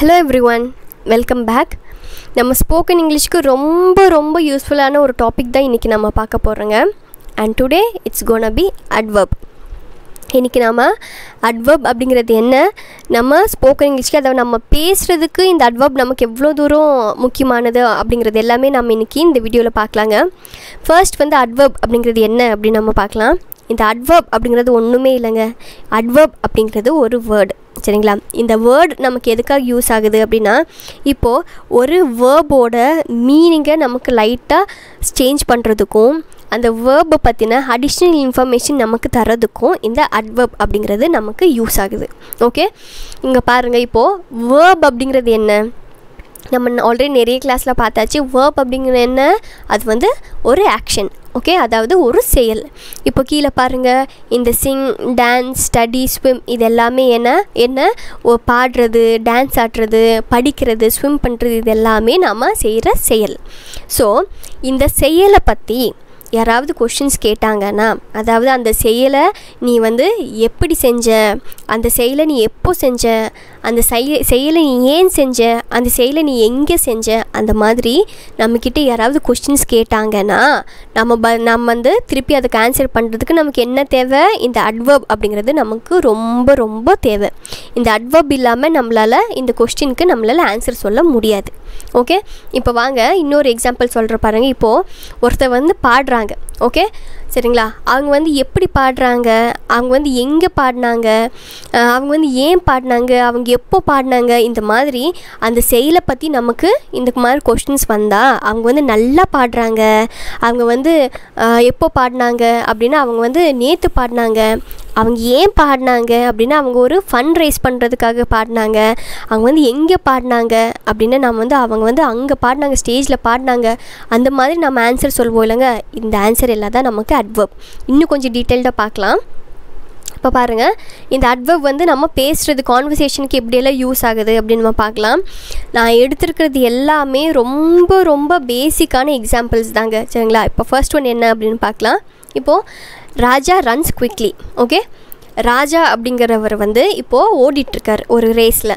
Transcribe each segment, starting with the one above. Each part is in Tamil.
Hello everyone welcome back நம்ம ஸ்போக்கன் இங்கிலீஷ்க்கு ரொம்ப ரொம்ப யூஸ்ஃபுல்லான ஒரு டாபிக் தான் இன்றைக்கி நம்ம பார்க்க போகிறோங்க and today it's gonna be adverb இன்றைக்கி நாம் அட்வர்ப் அப்படிங்கிறது என்ன? நம்ம ஸ்போக்கன் இங்கிலீஷ்க்கு அதை நம்ம பேசுகிறதுக்கு இந்த அட்வர்ப் நமக்கு எவ்வளோ தூரம் முக்கியமானது அப்படிங்கிறது எல்லாமே நம்ம இன்றைக்கி இந்த வீடியோவில் பார்க்கலாங்க. ஃபர்ஸ்ட் வந்து அட்வர்ப் அப்படிங்கிறது என்ன அப்படின்னு நம்ம பார்க்கலாம். இந்த அட்வர்ப் அப்படிங்கிறது ஒன்றுமே இல்லைங்க. அட்வர்ப் அப்படிங்கிறது ஒரு வேர்டு சரிங்களா? இந்த வேர்டு நமக்கு எதுக்காக யூஸ் ஆகுது அப்படின்னா இப்போது ஒரு வேர்போட மீனிங்கை நமக்கு லைட்டாக சேஞ்ச் பண்ணுறதுக்கும் அந்த வேர்பை பற்றின அடிஷ்னல் இன்ஃபர்மேஷன் நமக்கு தரதுக்கும் இந்த அட்வர்ப் அப்படிங்கிறது நமக்கு யூஸ் ஆகுது. ஓகே இங்கே பாருங்கள் இப்போது வேர்ப் அப்படிங்கிறது என்ன? நம்ம ஆல்ரெடி நிறைய கிளாஸில் பார்த்தாச்சு. வேர்ப் அப்படிங்கிறது என்ன? அது வந்து ஒரு ஆக்ஷன் ஓகே அதாவது ஒரு செயல். இப்போ கீழே பாருங்கள் இந்த சிங் டான்ஸ் ஸ்டடி ஸ்விம் இது எல்லாமே என்ன? என்ன? ஓ பாடுறது டான்ஸ் ஆடுறது படிக்கிறது ஸ்விம் பண்ணுறது இது எல்லாமே நாம் செய்கிற செயல். ஸோ இந்த செயலை பற்றி யாராவது கொஷின்ஸ் கேட்டாங்கன்னா அதாவது அந்த செயலை நீ வந்து எப்படி செஞ்ச அந்த செயலை நீ எப்போ செஞ்ச அந்த செய செயலை நீ ஏன் செஞ்ச? அந்த செயலை நீ எங்கே செஞ்ச? அந்த மாதிரி நம்மக்கிட்ட யாராவது கொஸ்டின்ஸ் கேட்டாங்கன்னா நம்ம ப நம்ம வந்து திருப்பி அதுக்கு ஆன்சர் பண்ணுறதுக்கு நமக்கு என்ன தேவை? இந்த அட்வர்ப் அப்படிங்கிறது நமக்கு ரொம்ப ரொம்ப தேவை. இந்த அட்வர்ப் இல்லாமல் நம்மளால் இந்த கொஸ்டினுக்கு நம்மளால் ஆன்சர் சொல்ல முடியாது. ஓகே இப்போ வாங்க இன்னொரு எக்ஸாம்பிள் சொல்கிற பாருங்கள் இப்போது ஒருத்தர் வந்து பாடுறாங்க. ஓகே சரிங்களா? அவங்க வந்து எப்படி பாடுறாங்க? அவங்க வந்து எங்கே பாடினாங்க? அவங்க வந்து ஏன் பாடினாங்க? அவங்க எப்போ பாடினாங்க? இந்த மாதிரி அந்த செயலை பற்றி நமக்கு இந்த மாதிரி கொஷின்ஸ் வந்தால் அவங்க வந்து நல்லா பாடுறாங்க. அவங்க வந்து எப்போ பாடினாங்க? அப்படின்னா அவங்க வந்து நேற்று பாடினாங்க. அவங்க ஏன் பாடினாங்க அப்படின்னா அவங்க ஒரு ஃபன் ரைஸ் பண்ணுறதுக்காக பாடினாங்க. அவங்க வந்து எங்கே பாடினாங்க அப்படின்னா நம்ம வந்து அவங்க வந்து அங்கே பாடினாங்க ஸ்டேஜில் பாடினாங்க. அந்த மாதிரி நம்ம ஆன்சர் சொல்வோம் இல்லைங்க? இந்த ஆன்சர் எல்லாம் தான் நமக்கு அட்வர்ப் இன்னும் கொஞ்சம் டீட்டெயில்டாக பார்க்கலாம். இப்போ பாருங்கள் இந்த அட்வர்ப் வந்து நம்ம பேசுகிறது கான்வர்சேஷனுக்கு எப்படியெல்லாம் யூஸ் ஆகுது அப்படின்னு நம்ம பார்க்கலாம். நான் எடுத்துருக்கிறது எல்லாமே ரொம்ப ரொம்ப பேசிக்கான எக்ஸாம்பிள்ஸ் தாங்க. சரிங்களா? இப்போ ஃபர்ஸ்ட் ஒன் என்ன அப்படின்னு பார்க்கலாம். இப்போது Raja runs quickly okay Raja அப்படிங்கிறவர் வந்து இப்போது ஓடிட்டுருக்கார் ஒரு ரேஸில்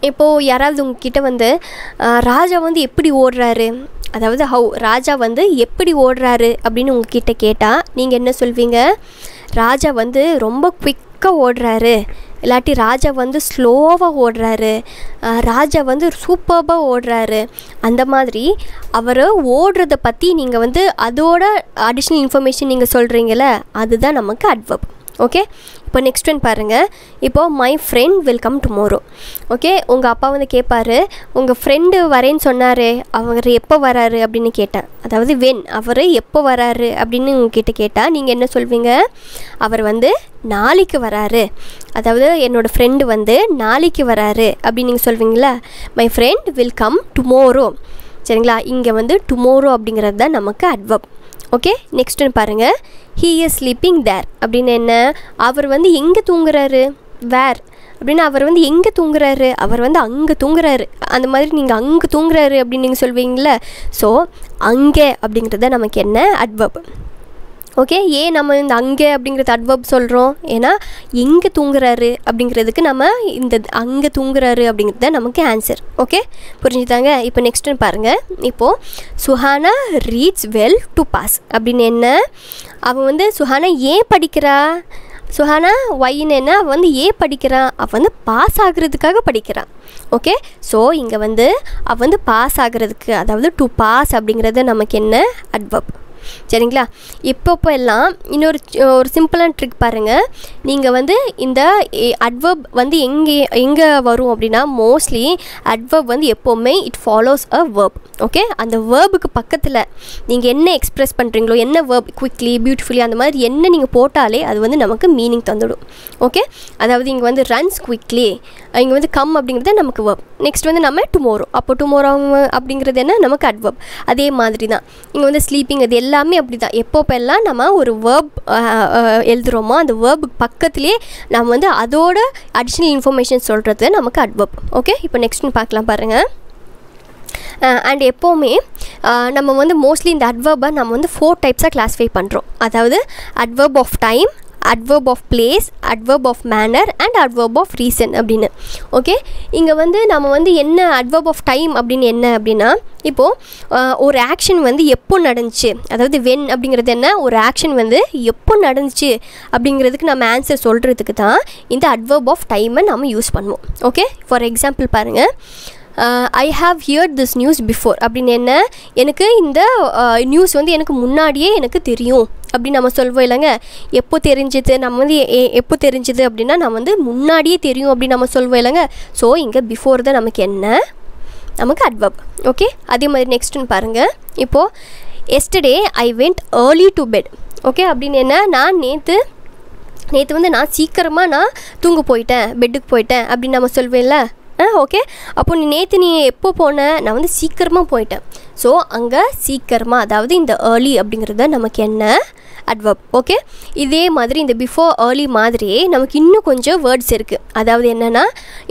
இப்போது யாராவது உங்ககிட்ட வந்து ராஜா வந்து எப்படி ஓடுறாரு? அதாவது ஹவு ராஜா வந்து எப்படி ஓடுறாரு? அப்படின்னு உங்ககிட்ட கேட்டால் நீங்கள் என்ன சொல்வீங்க? ராஜா வந்து ரொம்ப குவிக்காக ஓடுறாரு. இல்லாட்டி ராஜா வந்து ஸ்லோவாக ஓடுறாரு. ராஜா வந்து சூப்பராக ஓடுறாரு. அந்த மாதிரி அவர் ஓடுறத பற்றி நீங்கள் வந்து அதோட அடிஷ்னல் இன்ஃபர்மேஷன் நீங்கள் சொல்கிறீங்கள அதுதான் நமக்கு அட்வர்ப் ஓகே இப்போ நெக்ஸ்ட் ஒன் பாருங்கள் இப்போது my friend welcome tomorrow okay உங்கள் அப்பா வந்து கேட்பாரு உங்கள் ஃப்ரெண்டு வரேன்னு சொன்னார் அவர் எப்போ வராரு? அப்படின்னு கேட்டேன். அதாவது வென் அவர் எப்போ வராரு அப்படின்னு உங்ககிட்ட கேட்டால் நீங்கள் என்ன சொல்வீங்க? அவர் வந்து நாளைக்கு வராரு. அதாவது என்னோடய ஃப்ரெண்டு வந்து நாளைக்கு வராரு. அப்படின்னு நீங்கள் சொல்வீங்களா? மை ஃப்ரெண்ட் வெல்கம் டுமாரோ சரிங்களா? இங்கே வந்து டுமாரோ அப்படிங்கிறது தான் நமக்கு அட்வப் ஓகே நெக்ஸ்ட் பாருங்கள் ஹீ இஸ் ஸ்லீப்பிங் தேர் அப்படின்னு என்ன? அவர் வந்து எங்கே தூங்குறாரு? வேர் அப்படின்னு அவர் வந்து எங்கே தூங்குறாரு? அவர் வந்து அங்கே தூங்குறாரு. அந்த மாதிரி நீங்கள் அங்கே தூங்குறாரு அப்படின்னு நீங்கள் சொல்வீங்கள ஸோ அங்கே அப்படிங்கிறத நமக்கு என்ன? அட்வர்ப் ஓகே ஏன் நம்ம இந்த அங்கே அப்படிங்கிறது அட்வர்ப் சொல்கிறோம் ஏன்னா எங்கே தூங்குறாரு அப்படிங்கிறதுக்கு நம்ம இந்த அங்கே தூங்குறாரு அப்படிங்கிறது தான் நமக்கு ஆன்சர் ஓகே? புரிஞ்சுதாங்க இப்போ நெக்ஸ்ட்டு பாருங்கள் இப்போது Suhana reads well to pass அப்படின்னு என்ன? அவன் வந்து சுஹானா ஏன் படிக்கிறா? சுஹானா ஒயின்னு என்ன? அவள் வந்து ஏன் படிக்கிறான் அவள் வந்து பாஸ் ஆகுறதுக்காக படிக்கிறான். ஓகே? ஸோ இங்கே வந்து அவள் வந்து பாஸ் ஆகுறதுக்கு அதாவது டு பாஸ் அப்படிங்கிறது நமக்கு என்ன? அட்வர்ப் சரிங்களா? இப்போ எல்லாம் இன்னொரு ஒரு சிம்பிளான ட்ரிக் பாருங்கள் நீங்கள் வந்து இந்த அட்வர்ப் வந்து எங்கே எங்கே வரும் அப்படின்னா மோஸ்ட்லி அட்வர்ப் வந்து எப்போவுமே it follows a verb okay அந்த வேர்புக்கு பக்கத்தில் நீங்கள் என்ன எக்ஸ்ப்ரெஸ் பண்ணுறீங்களோ என்ன வேர்ப் குவிக்லி பியூட்டிஃபுல்லி அந்த மாதிரி என்ன நீங்கள் போட்டாலே அது வந்து நமக்கு மீனிங் தந்துடும். ஓகே அதாவது இங்கே வந்து ரன்ஸ் குவிக்லி இங்கே வந்து கம் அப்படிங்கிறது நமக்கு வேர்ப் நெக்ஸ்ட் வந்து நம்ம டுமோரோ அப்போ டுமோரோ அப்படிங்கிறது என்ன? நமக்கு அட்வர்ப் அதே மாதிரி தான் இங்கே வந்து ஸ்லீப்பிங் அது எல்லாமே அப்படி தான் எப்போப்பெல்லாம் நம்ம ஒரு வேர்ப் எழுதுகிறோமோ அந்த வேர்புக்கு பக்கத்துலேயே நம்ம வந்து அதோட அடிஷ்னல் இன்ஃபர்மேஷன் சொல்கிறது நமக்கு அட்வர்ப் ஓகே இப்போ நெக்ஸ்ட்னு பார்க்கலாம் பாருங்கள் அண்ட் எப்போவுமே நம்ம வந்து மோஸ்ட்லி இந்த அட்வர்பை நம்ம வந்து ஃபோர் டைப்ஸாக கிளாஸிஃபை பண்ணுறோம் அதாவது adverb of time adverb of place adverb of manner and adverb of reason அப்படின்னு. ஓகே இங்கே வந்து நம்ம வந்து என்ன அட்வர்ப் ஆஃப் டைம் அப்படின்னு என்ன அப்படின்னா இப்போது ஒரு ஆக்ஷன் வந்து எப்போ நடந்துச்சு? அதாவது வென் அப்படிங்கிறது என்ன? ஒரு ஆக்ஷன் வந்து எப்போ நடந்துச்சு? அப்படிங்கிறதுக்கு நம்ம ஆன்சர் சொல்கிறதுக்கு தான் இந்த அட்வர்ப் ஆஃப் டைமை நம்ம யூஸ் பண்ணுவோம். ஓகே ஃபார் எக்ஸாம்பிள் பாருங்கள் I have heard this news before அப்படின்னு என்ன? எனக்கு இந்த நியூஸ் வந்து எனக்கு முன்னாடியே எனக்கு தெரியும். அப்படின்னு நம்ம சொல்வோம் இல்லைங்க. எப்போ தெரிஞ்சது? நம்ம வந்து எப்போ தெரிஞ்சது அப்படின்னா நம்ம வந்து முன்னாடியே தெரியும் அப்படின்னு நம்ம சொல்வோம் இல்லைங்க. ஸோ இங்கே பிஃபோர் தான் நமக்கு என்ன? நமக்கு அட்வர்ப் ஓகே அதே மாதிரி நெக்ஸ்ட்டுன்னு பாருங்கள் இப்போது yesterday I went early to bed okay அப்படின்னு என்ன? நான் நேற்று நேற்று வந்து நான் சீக்கிரமாக நான் தூங்க போயிட்டேன். பெட்டுக்கு போயிட்டேன் அப்படின்னு நம்ம சொல்வேன்ல ஆ ஓகே அப்போ நீ நேற்று நீ எப்போ போன? நான் வந்து சீக்கிரமாக போயிட்டேன். ஸோ அங்கே சீக்கிரமாக அதாவது இந்த ஏர்லி அப்படிங்கிறது நமக்கு என்ன? அட்வர்ப் ஓகே இதே மாதிரி இந்த பிஃபோர் ஏர்லி மாதிரியே நமக்கு இன்னும் கொஞ்சம் வேர்ட்ஸ் இருக்குது அதாவது என்னென்னா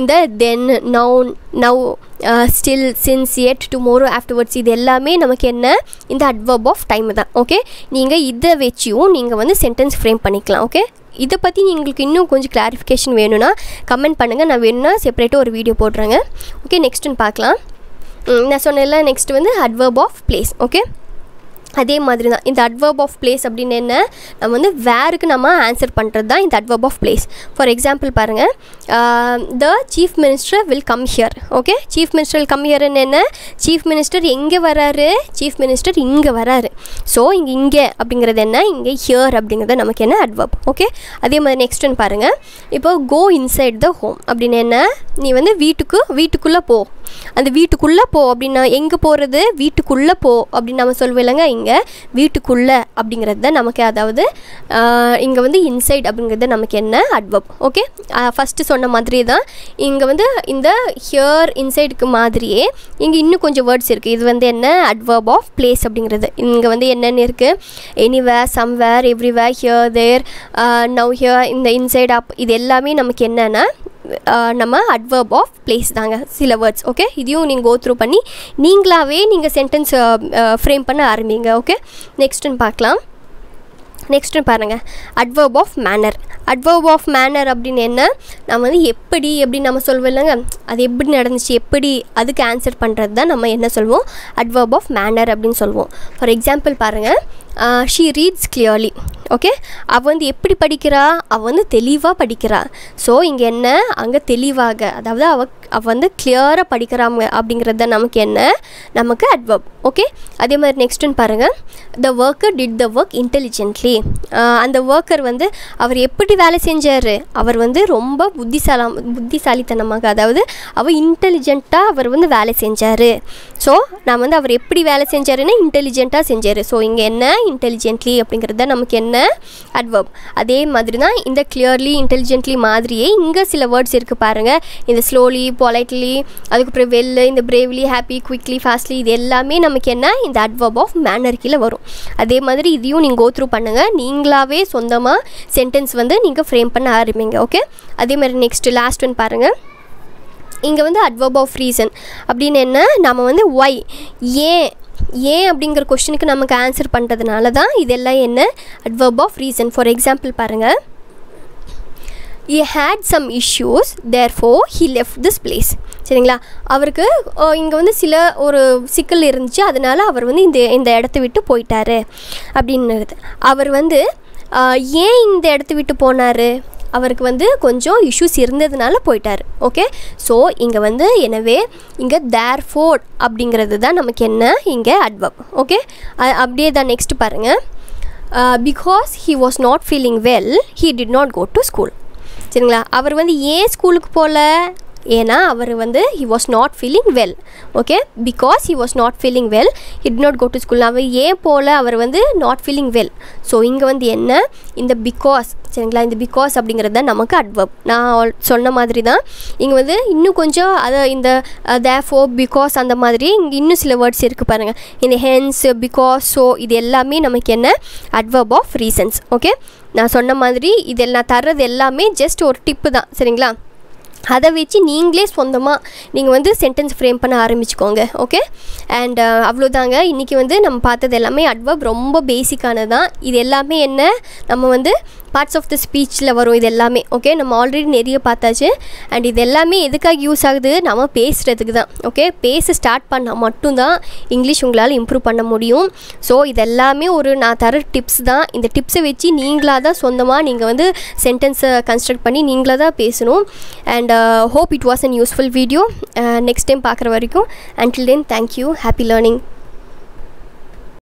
இந்த then noun now still since yet tomorrow afterwards இது எல்லாமே நமக்கு என்ன? இந்த அட்வர்ப் ஆஃப் டைம் தான் ஓகே நீங்கள் இதை வச்சியும் நீங்கள் வந்து சென்டென்ஸ் ஃப்ரேம் பண்ணிக்கலாம் ஓகே இதை பற்றி உங்களுக்கு இன்னும் கொஞ்சம் கிளாரிஃபிகேஷன் வேணும்னா கமெண்ட் பண்ணுங்கள் நான் வேணும்னா செப்பரேட்டாக ஒரு வீடியோ போடுறேங்க. ஓகே நெக்ஸ்ட்டுன்னு பார்க்கலாம். நான் சொன்னேன்ல நெக்ஸ்ட் வந்து அட்வர்ப் ஆஃப் பிளேஸ் ஓகே அதே மாதிரி தான். இந்த அட்வர்ப் ஆஃப் பிளேஸ் அப்படின்னு என்ன? நம்ம வந்து வேருக்கு நம்ம ஆன்சர் பண்ணுறது தான் இந்த adverb of place for example பாருங்கள் the chief minister will come here okay chief minister will come ஹியர்னு என்ன? சீஃப் மினிஸ்டர் எங்கே வராரு? சீஃப் மினிஸ்டர் இங்கே வராரு. ஸோ இங்கே இங்கே அப்படிங்கிறது என்ன? இங்கே ஹியர் அப்படிங்கிறது நமக்கு என்ன அட்வர்ப் ஓகே அதே மாதிரி நெக்ஸ்ட் ஒன்று பாருங்கள் இப்போ கோ இன்சைட் த ஹோம் அப்படின்னு என்ன? நீ வந்து வீட்டுக்கு வீட்டுக்குள்ளே போ. அந்த வீட்டுக்குள்ளே போ அப்படின்னா எங்கே போகிறது வீட்டுக்குள்ளே போ அப்படின்னு நம்ம சொல்லுவோம் இல்லைங்க? இங்கே வீட்டுக்குள்ளே அப்படிங்கிறது தான் நமக்கு அதாவது இங்கே வந்து இன்சைட் அப்படிங்கிறது நமக்கு என்ன அட்வர்ப் ஓகே ஃபஸ்ட்டு சொன்ன மாதிரி தான் இங்கே வந்து இந்த ஹியர் இன்சைடுக்கு மாதிரியே இங்கே இன்னும் கொஞ்சம் வேர்ட்ஸ் இருக்குது இது வந்து என்ன அட்வர்ப் ஆஃப் பிளேஸ் அப்படிங்கிறது. இங்கே வந்து என்னென்ன இருக்குது anywhere somewhere everywhere here there now here இந்த இன்சைட் அப் இது எல்லாமே நமக்கு என்னென்னா நம்ம அட்வர்ப் ஆஃப் பிளேஸ் தாங்க. சில வேர்ட்ஸ் ஓகே இதையும் நீங்கள் கோ த்ரூ பண்ணி நீங்களாகவே நீங்கள் சென்டென்ஸ் ஃப்ரேம் பண்ண ஆரம்பிங்க ஓகே நெக்ஸ்ட்டுன்னு பார்க்கலாம். நெக்ஸ்ட்டு பாருங்கள் adverb of manner adverb of manner அப்படின்னு என்ன? நம்ம வந்து எப்படி எப்படி நம்ம சொல்வோம் இல்லைங்க? அது எப்படி நடந்துச்சு எப்படி அதுக்கு ஆன்சர் பண்ணுறது தான் நம்ம என்ன சொல்வோம்? அட்வர்ப் ஆஃப் மேனர் அப்படின்னு சொல்லுவோம் ஃபார் எக்ஸாம்பிள் பாருங்கள் ஷீ ரீட்ஸ் கிளியர்லி ஓகே அவள் வந்து எப்படி படிக்கிறா? அவள் வந்து தெளிவாக படிக்கிறா. ஸோ இங்கே என்ன? அங்கே தெளிவாக. அதாவது அவள் அவள் வந்து கிளியராக படிக்கிறாங்க அப்படிங்கிறது தான் நமக்கு என்ன? நமக்கு அட்வர்ப் ஓகே அதே மாதிரி நெக்ஸ்ட்டுன்னு பாருங்கள் the worker did the work intelligently அந்த ஒர்க்கர் வந்து அவர் எப்படி வேலை செஞ்சார்? அவர் வந்து ரொம்ப புத்திசாலம் புத்திசாலித்தனமாக. அதாவது அவர் இன்டெலிஜென்ட்டாக அவர் வந்து வேலை செஞ்சார். ஸோ நான் வந்து அவர் எப்படி வேலை செஞ்சாருன்னா இன்டெலிஜென்ட்டாக செஞ்சார். ஸோ இங்கே என்ன? இன்டெலிஜென்ட்லி அப்படிங்கிறது தான் நமக்கு என்ன அட்வர்ப் அதே மாதிரி தான் இந்த கிளியர்லி இன்டெலிஜென்ட்லி மாதிரியே இங்கே சில வேர்ட்ஸ் இருக்குது பாருங்கள் இந்த ஸ்லோலி பொலைட்லி அதுக்கப்புறம் வெல்லு இந்த பிரேவ்லி ஹாப்பி குவிக்லி ஃபாஸ்ட்லி இது எல்லாமே நமக்கு என்ன? இந்த அட்வர்ப் ஆஃப் மேனர் கீழே வரும். அதே மாதிரி இதையும் நீங்கள் கோத்ரூ பண்ணுங்கள் நீங்களாகவே சொந்தமாக சென்டென்ஸ் வந்து நீங்கள் ஃப்ரேம் பண்ண ஆரம்பிங்க ஓகே அதே மாதிரி நெக்ஸ்ட்டு லாஸ்ட் ஒன் பாருங்கள் இங்கே வந்து அட்வர்ப் ஆஃப் ரீசன் அப்படின்னு என்ன? நம்ம வந்து ஒய் ஏன் ஏன் அப்படிங்கிற கொஷனுக்கு நமக்கு ஆன்சர் பண்ணுறதுனால தான் இதெல்லாம் என்ன? Adverb of reason for example பாருங்கள் he had some issues there for he left this place சரிங்களா? அவருக்கு இங்கே வந்து சில ஒரு சிக்கல் இருந்துச்சு அதனால் அவர் வந்து இந்த இந்த இடத்த விட்டு போயிட்டாரு. அப்படின்னுது. அவர் வந்து ஏன் இந்த இடத்த விட்டு போனார்? அவருக்கு வந்து கொஞ்சம் இஷ்யூஸ் இருந்ததுனால போயிட்டார் ஓகே ஸோ இங்கே வந்து எனவே இங்கே தேர் ஃபோர்ட் அப்படிங்கிறது தான் நமக்கு என்ன? இங்கே அட்வப் ஓகே அப்படியே தான் நெக்ஸ்ட் பாருங்கள் because he was not feeling well he did not go to school சரிங்களா? அவர் வந்து ஏன் ஸ்கூலுக்கு போகல ஏன்னா அவர் வந்து he was not feeling well okay because he was not feeling well it not go to school அவர் ஏன் போல் அவர் வந்து நாட் ஃபீலிங் வெல் ஸோ இங்கே வந்து என்ன? இந்த பிகாஸ் சரிங்களா? இந்த பிகாஸ் அப்படிங்கிறது தான் நமக்கு அட்வர்ப் நான் சொன்ன மாதிரி தான். இங்கே வந்து இன்னும் கொஞ்சம் அதை இந்த தேஃபோ பிகாஸ் அந்த மாதிரி இங்கே இன்னும் சில வேர்ட்ஸ் இருக்குது பாருங்கள் இந்த ஹென்ஸ் பிகாஸ் ஸோ இது எல்லாமே நமக்கு என்ன? அட்வர்ப் ஆஃப் ரீசன்ஸ் ஓகே நான் சொன்ன மாதிரி இதெல்லாம் தர்றது எல்லாமே ஜஸ்ட் ஒரு டிப்பு தான். சரிங்களா? அதை வச்சு நீங்களே சொந்தமாக நீங்கள் வந்து சென்டென்ஸ் ஃப்ரேம் பண்ண ஆரம்பிச்சுக்கோங்க ஓகே அண்ட் uh, அவ்வளோதாங்க. இன்றைக்கி வந்து நம்ம பார்த்தது எல்லாமே அட்வர்ப் ரொம்ப பேசிக்கானது தான் இது எல்லாமே என்ன? நம்ம வந்து பார்ட்ஸ் ஆஃப் த ஸ்பீச்சில் வரும் இது எல்லாமே ஓகே நம்ம ஆல்ரெடி நிறைய பார்த்தாச்சு. அண்ட் இது எல்லாமே எதுக்காக யூஸ் ஆகுது? நம்ம பேசுகிறதுக்கு தான் ஓகே பேச ஸ்டார்ட் பண்ணால் மட்டும்தான் இங்கிலீஷ் உங்களால் இம்ப்ரூவ் பண்ண முடியும். ஸோ இது எல்லாமே ஒரு நான் தர டிப்ஸ் தான். இந்த டிப்ஸை வச்சு நீங்களாக தான் சொந்தமாக நீங்கள் வந்து சென்டென்ஸை கன்ஸ்ட்ரக்ட் பண்ணி நீங்களாக தான் பேசணும். And and hope it was an useful video next time பார்க்குற வரைக்கும் until then thank you happy learning